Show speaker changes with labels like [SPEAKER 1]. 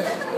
[SPEAKER 1] Yeah.